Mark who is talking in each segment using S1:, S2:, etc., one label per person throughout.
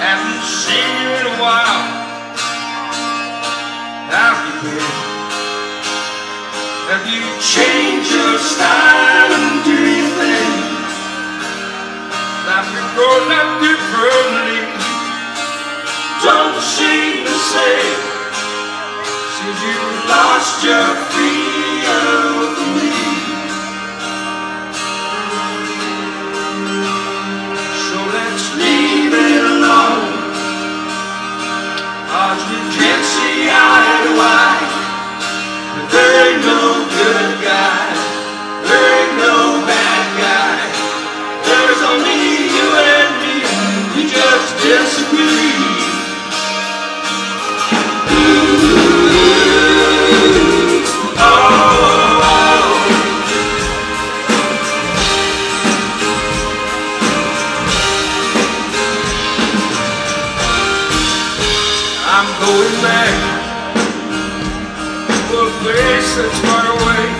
S1: Haven't seen you in a while. How you been? Have you changed your style and do you think that you're grown up differently? Don't seem the same since you lost your feet. I'm going back to a place that's far away.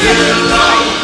S1: you long.